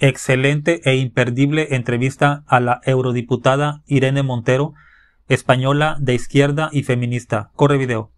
excelente e imperdible entrevista a la eurodiputada Irene Montero, española de izquierda y feminista. Corre video.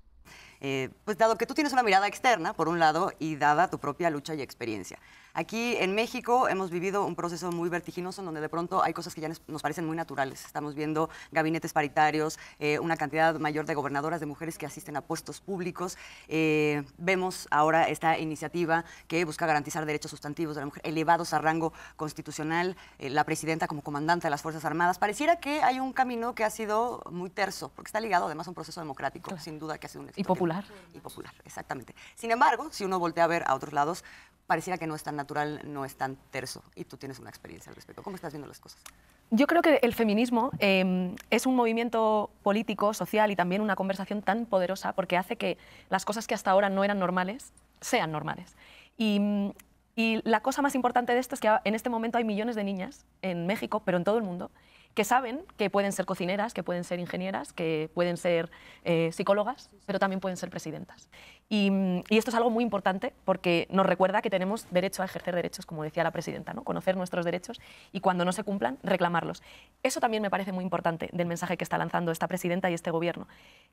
Eh, pues dado que tú tienes una mirada externa, por un lado, y dada tu propia lucha y experiencia. Aquí en México hemos vivido un proceso muy vertiginoso en donde de pronto hay cosas que ya nos parecen muy naturales. Estamos viendo gabinetes paritarios, eh, una cantidad mayor de gobernadoras de mujeres que asisten a puestos públicos. Eh, vemos ahora esta iniciativa que busca garantizar derechos sustantivos de la mujer elevados a rango constitucional, eh, la presidenta como comandante de las Fuerzas Armadas. Pareciera que hay un camino que ha sido muy terso, porque está ligado además a un proceso democrático, sin duda que ha sido un Y popular. Y popular, exactamente. Sin embargo, si uno voltea a ver a otros lados, pareciera que no es tan natural, no es tan terso. Y tú tienes una experiencia al respecto. ¿Cómo estás viendo las cosas? Yo creo que el feminismo em, es un movimiento político, social y también una conversación tan poderosa porque hace que las cosas que hasta ahora no eran normales sean normales. Y, y la cosa más importante de esto es que en este momento hay millones de niñas en México, pero en todo el mundo, que saben que pueden ser cocineras, que pueden ser ingenieras, que pueden ser eh, psicólogas, pero también pueden ser presidentas. Y, esto es algo muy importante porque nos recuerda que tenemos derecho a ejercer derechos, como decía la presidenta, ¿no? conocer nuestros derechos y cuando no se cumplan, reclamarlos. Eso también me parece muy importante del mensaje que está lanzando esta presidenta y este gobierno,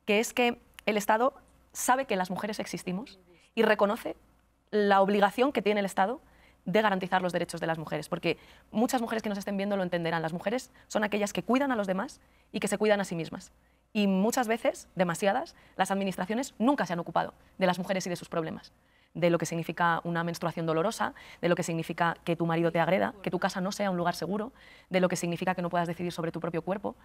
que es que el Estado sabe que las mujeres existimos y reconoce la obligación que tiene el Estado de garantizar los derechos de las mujeres, porque muchas mujeres que nos estén viendo lo entenderán. Las mujeres son aquellas que cuidan a los demás y que se cuidan a sí mismas. Y muchas veces, demasiadas, las administraciones nunca se han ocupado de las mujeres y de sus problemas de lo que significa una menstruación dolorosa, de lo que significa que tu marido te agreda, que tu casa no sea un lugar seguro, de lo que significa que no puedas decidir sobre tu propio cuerpo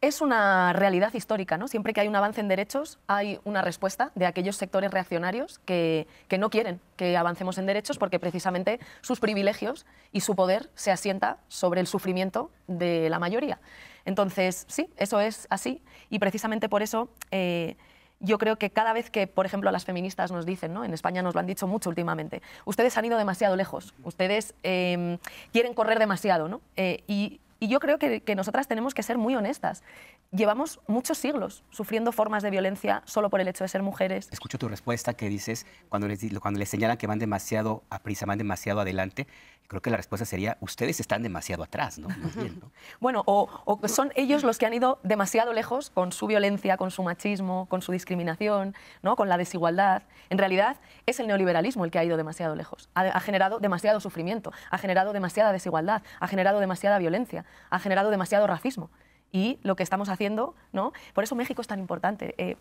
es una realidad histórica. ¿no? Siempre que hay un avance en derechos, hay una respuesta de aquellos sectores reaccionarios que, no quieren que avancemos en derechos porque precisamente sus privilegios y su poder se asienta sobre el sufrimiento de la mayoría. Entonces, sí, eso es así y precisamente por eso... Eh, yo creo que cada vez que, por ejemplo, las feministas nos dicen, ¿no? en España nos lo han dicho mucho últimamente, ustedes han ido demasiado lejos, ustedes em, quieren correr demasiado, ¿no? Eh, y y yo creo que, nosotras tenemos que ser muy honestas. Llevamos muchos siglos sufriendo formas de violencia solo por el hecho de ser mujeres. Escucho tu respuesta que dices, cuando les, cuando les señalan que van demasiado a prisa, van demasiado adelante, creo que la respuesta sería, ustedes están demasiado atrás, ¿no? bueno, o, son ellos los que han ido demasiado lejos con su violencia, con su machismo, con su discriminación, ¿no? con la desigualdad. En realidad es el neoliberalismo el que ha ido demasiado lejos. Ha, generado demasiado sufrimiento, ha generado demasiada desigualdad, ha generado demasiada violencia, ha generado demasiado racismo. Y lo que estamos haciendo, ¿no? Por eso México es tan importante. Eh,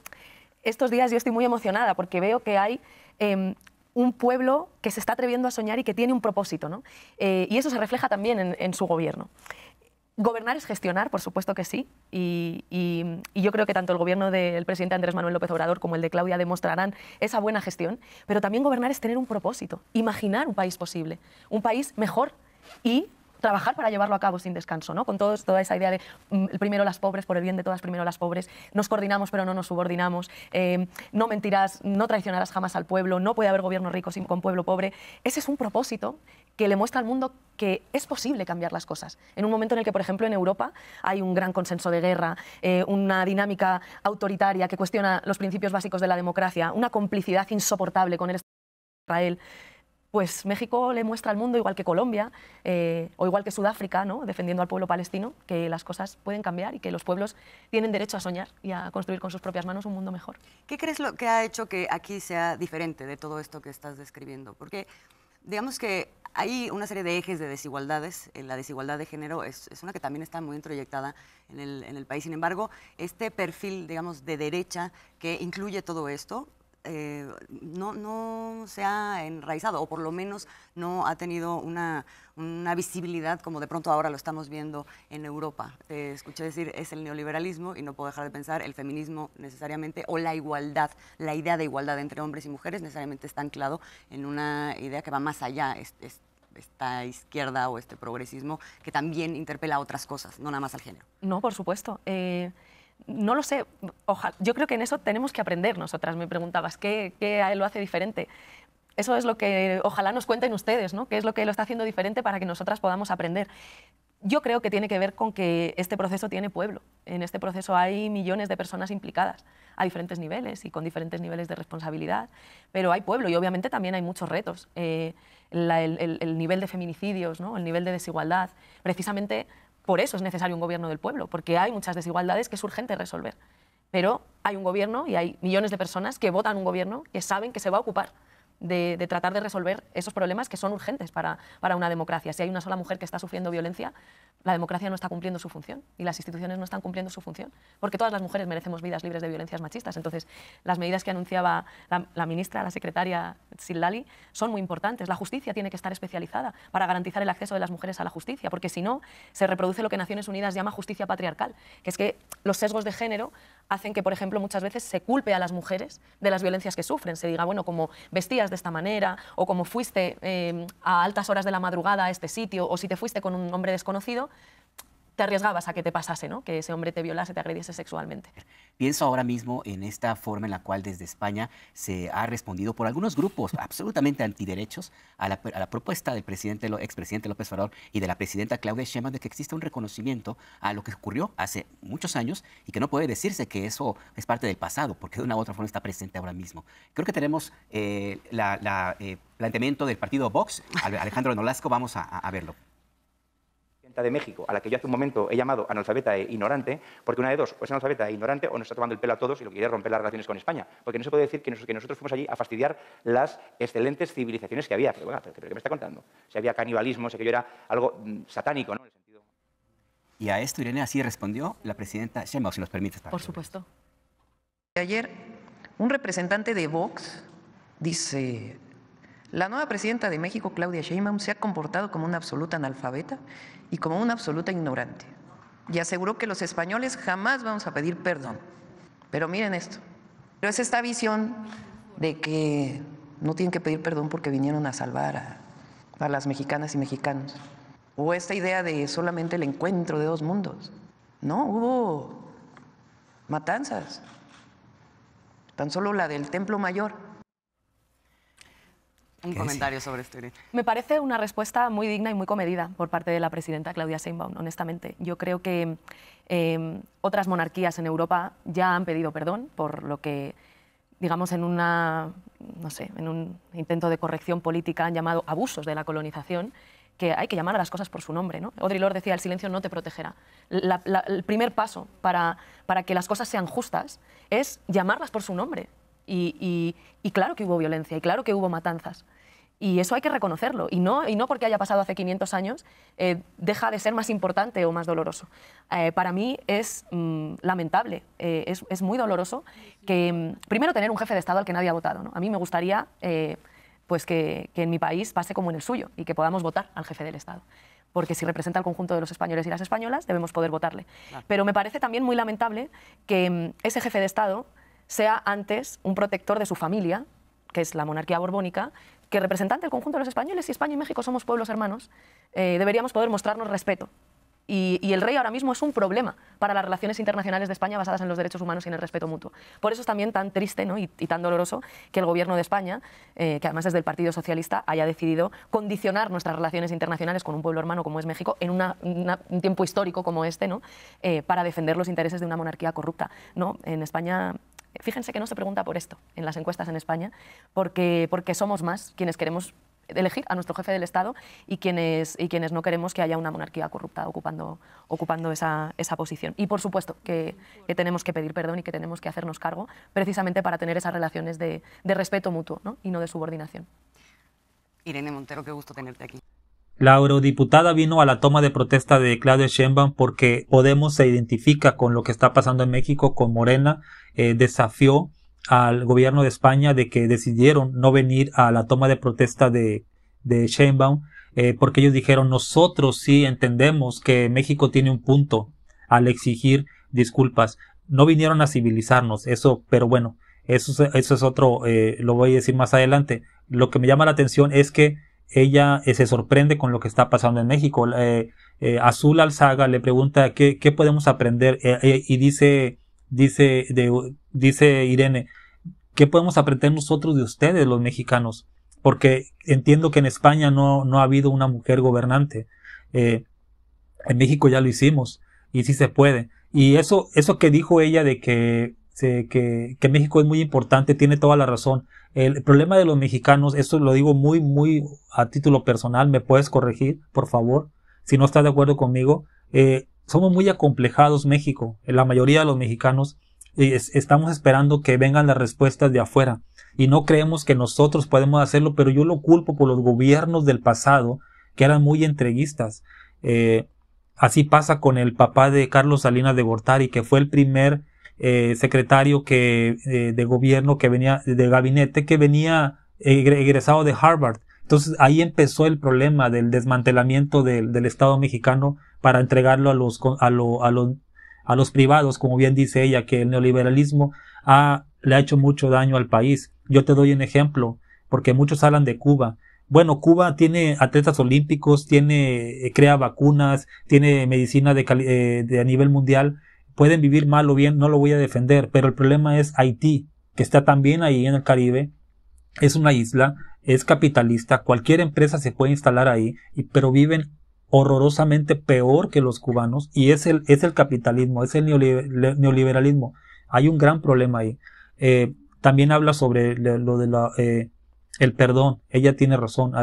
estos días yo estoy muy emocionada porque veo que hay em, un pueblo que se está atreviendo a soñar y que tiene un propósito. ¿no? Eh, y eso se refleja también en, su gobierno. Gobernar es gestionar, por supuesto que sí, y, yo creo que tanto el gobierno del presidente Andrés Manuel López Obrador como el de Claudia demostrarán esa buena gestión, pero también gobernar es tener un propósito, imaginar un país posible, un país mejor y trabajar para llevarlo a cabo sin descanso, ¿no? Con toda esa idea de mm, primero las pobres, por el bien de todas, primero las pobres, nos coordinamos pero no nos subordinamos, eh, no mentirás, no traicionarás jamás al pueblo, no puede haber gobierno rico sin con pueblo pobre. Ese es un propósito que le muestra al mundo que es posible cambiar las cosas. En un momento en el que, por ejemplo, en Europa hay un gran consenso de guerra, eh, una dinámica autoritaria que cuestiona los principios básicos de la democracia, una complicidad insoportable con el Israel pues México le muestra al mundo, igual que Colombia eh, o igual que Sudáfrica, ¿no? defendiendo al pueblo palestino, que las cosas pueden cambiar y que los pueblos tienen derecho a soñar y a construir con sus propias manos un mundo mejor. ¿Qué crees lo que ha hecho que aquí sea diferente de todo esto que estás describiendo? Porque digamos que hay una serie de ejes de desigualdades. Eh, la desigualdad de género es, una que también está muy introyectada en el, en el país. Sin embargo, este perfil, digamos, de derecha que incluye todo esto, eh, no, no, se ha enraizado, o por lo menos no ha tenido una, una, visibilidad como de pronto ahora lo estamos viendo en Europa. Te escuché decir, es el neoliberalismo y no puedo dejar de pensar, el feminismo necesariamente, o la igualdad, la idea de igualdad entre hombres y mujeres necesariamente está anclado en una idea que va más allá. esta izquierda o este progresismo que también interpela a otras cosas, no nada más al género. No, por supuesto. Eh, no lo sé, ojalá, yo creo que en eso tenemos que aprender nosotras. Me preguntabas, ¿qué, ¿qué lo hace diferente? Eso es lo que ojalá nos cuenten ustedes, ¿no? ¿Qué es lo que lo está haciendo diferente para que nosotras podamos aprender? Yo creo que tiene que ver con que este proceso tiene pueblo. En este proceso hay millones de personas implicadas a diferentes niveles y con diferentes niveles de responsabilidad, pero hay pueblo y obviamente también hay muchos retos. Eh, el, nivel de feminicidios, ¿no? el nivel de desigualdad. Precisamente por eso es necesario un gobierno del pueblo, porque hay muchas desigualdades que es urgente resolver. Pero hay un gobierno y hay millones de personas que votan un gobierno que saben que se va a ocupar de, tratar de resolver esos problemas que son urgentes para, para, una democracia. Si hay una sola mujer que está sufriendo violencia, la democracia no está cumpliendo su función y las instituciones no están cumpliendo su función, porque todas las mujeres merecemos vidas libres de violencias machistas. Entonces, las medidas que anunciaba la, ministra, la secretaria Sildali, son muy importantes. La justicia tiene que estar especializada para garantizar el acceso de las mujeres a la justicia, porque si no, se reproduce lo que Naciones Unidas llama justicia patriarcal, que es que los sesgos de género hacen que, por ejemplo, muchas veces se culpe a las mujeres de las violencias que sufren. Se diga, bueno, como de esta manera, o como fuiste eh, a altas horas de la madrugada a este sitio, o si te fuiste con un hombre desconocido, te arriesgabas a que te pasase, ¿no? que ese hombre te violase, te agrediese sexualmente. Pienso ahora mismo en esta forma en la cual desde España se ha respondido por algunos grupos absolutamente antiderechos a la, a la propuesta del presidente, expresidente López Obrador y de la presidenta Claudia Sheinbaum de que exista un reconocimiento a lo que ocurrió hace muchos años y que no puede decirse que eso es parte del pasado, porque de una u otra forma está presente ahora mismo. Creo que tenemos el eh, la, eh, planteamiento del partido Vox. Alejandro Nolasco, vamos a verlo de México, a la que yo hace un momento he llamado analfabeta e ignorante, porque una de dos, o es analfabeta e ignorante o nos está tomando el pelo a todos y lo que quiere romper las relaciones con España. Porque no se puede decir que, nosotros fuimos allí a fastidiar las excelentes civilizaciones que había. Pero, bueno, ¿qué me está contando? Si había canibalismo, si aquello era algo mm, satánico, ¿no? Y a esto, Irene, así respondió la presidenta Sheinbaum, si nos permites. Por supuesto. Ayer, un representante de Vox dice la nueva presidenta de México, Claudia Sheinbaum, se ha comportado como una absoluta analfabeta y como una absoluta ignorante. Y aseguró que los españoles jamás vamos a pedir perdón. Pero miren esto. Pero es esta visión de que no tienen que pedir perdón porque vinieron a salvar a, las mexicanas y mexicanos. O esta idea de solamente el encuentro de dos mundos. No, hubo matanzas. Tan solo la del Templo Mayor un comentario sobre esto, Me parece una respuesta muy digna y muy comedida por parte de la presidenta Claudia Sheinbaum, honestamente. Yo creo que em, otras monarquías en Europa ya han pedido perdón por lo que, digamos, en, una, no sé, en un intento de corrección política han llamado abusos de la colonización que hay que llamar a las cosas por su nombre. ¿no? Audre Lorde decía, el silencio no te protegerá. el primer paso para, para que las cosas sean justas es llamarlas por su nombre. Y, claro que hubo violencia y claro que hubo matanzas. Y eso hay que reconocerlo. Y no, y no porque haya pasado hace 500 años eh, deja de ser más importante o más doloroso. Eh, para mí es mm, lamentable, eh, es, es, muy doloroso que, mm, primero, tener un jefe de Estado al que nadie ha votado. ¿no? A mí me gustaría pues que, que, en mi país pase como en el suyo y que podamos votar al jefe del Estado. Porque si representa al conjunto de los españoles y las españolas, debemos poder votarle. Pero me parece también muy lamentable que mm, ese jefe de Estado sea antes un protector de su familia, que es la monarquía borbónica, que representante del conjunto de los españoles, y España y México somos pueblos hermanos, eh, deberíamos poder mostrarnos respeto. Y, el rey ahora mismo es un problema para las relaciones internacionales de España basadas en los derechos humanos y en el respeto mutuo. Por eso es también tan triste ¿no? y, tan doloroso que el gobierno de España, eh, que además es del Partido Socialista, haya decidido condicionar nuestras relaciones internacionales con un pueblo hermano como es México en un tiempo histórico como este, ¿no? Eh, para defender los intereses de una monarquía corrupta. ¿no? En España Fíjense que no se pregunta por esto en las encuestas en España, porque, porque somos más quienes queremos elegir a nuestro jefe del Estado y quienes, y quienes no queremos que haya una monarquía corrupta ocupando, ocupando esa, esa posición. Y por supuesto que, que, tenemos que pedir perdón y que tenemos que hacernos cargo precisamente para tener esas relaciones de, de respeto mutuo ¿no? y no de subordinación. Irene Montero, qué gusto tenerte aquí. La eurodiputada vino a la toma de protesta de Claudia Sheinbaum porque Podemos se identifica con lo que está pasando en México con Morena, eh, desafió al gobierno de España de que decidieron no venir a la toma de protesta de, de eh, porque ellos dijeron nosotros sí entendemos que México tiene un punto al exigir disculpas. No vinieron a civilizarnos, eso, pero bueno, eso, eso es otro, eh, lo voy a decir más adelante. Lo que me llama la atención es que ella eh, se sorprende con lo que está pasando en México. Eh, eh, Azul Alzaga le pregunta qué, qué podemos aprender y dice, dice, de, dice Irene, ¿qué podemos aprender nosotros de ustedes, los mexicanos? Porque entiendo que en España no, no ha habido una mujer gobernante. en México ya lo hicimos y sí se puede. Y eso, eso que dijo ella de que que, México es muy importante, tiene toda la razón. El problema de los mexicanos, esto lo digo muy, muy a título personal, me puedes corregir, por favor, si no estás de acuerdo conmigo. Eh, somos muy acomplejados México, la mayoría de los mexicanos estamos esperando que vengan las respuestas de afuera y no creemos que nosotros podemos hacerlo, pero yo lo culpo por los gobiernos del pasado que eran muy entreguistas. Eh, así pasa con el papá de Carlos Salinas de Gortari, que fue el primer eh, secretario que, eh, de gobierno que venía, de gabinete, que venía egresado de Harvard. Entonces ahí empezó el problema del desmantelamiento del, del Estado mexicano para entregarlo a los, a, lo, a, los, a los privados, como bien dice ella, que el neoliberalismo ha, le ha hecho mucho daño al país. Yo te doy un ejemplo, porque muchos hablan de Cuba. Bueno, Cuba tiene atletas olímpicos, tiene, eh, crea vacunas, tiene medicina de, eh, de a nivel mundial. Pueden vivir mal o bien, no lo voy a defender, pero el problema es Haití, que está también ahí en el Caribe. Es una isla, es capitalista, cualquier empresa se puede instalar ahí, pero viven horrorosamente peor que los cubanos y es el, es el capitalismo, es el neoliberalismo. Hay un gran problema ahí. Eh, también habla sobre lo de la, eh, el perdón. Ella tiene razón.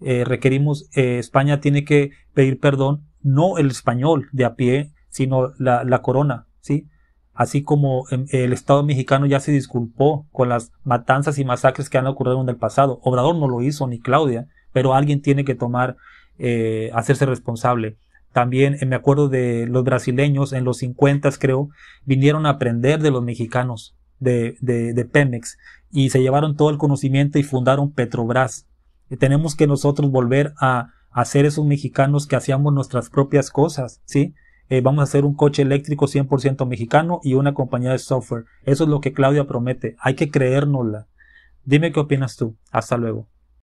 Eh, requerimos, España tiene que pedir perdón, no el español de a pie, sino la, la corona, ¿sí? Así como em, el Estado mexicano ya se disculpó con las matanzas y masacres que han ocurrido en el pasado. Obrador no lo hizo, ni Claudia, pero alguien tiene que tomar, eh, hacerse responsable. También me acuerdo de los brasileños en los 50 creo, vinieron a aprender de los mexicanos de, de, de Pemex y se llevaron todo el conocimiento y fundaron Petrobras. Y tenemos que nosotros volver a, hacer esos mexicanos que hacíamos nuestras propias cosas, ¿sí? Eh, vamos a hacer un coche eléctrico 100% mexicano y una compañía de software. Eso es lo que Claudia promete. Hay que creérnosla. Dime qué opinas tú. Hasta luego.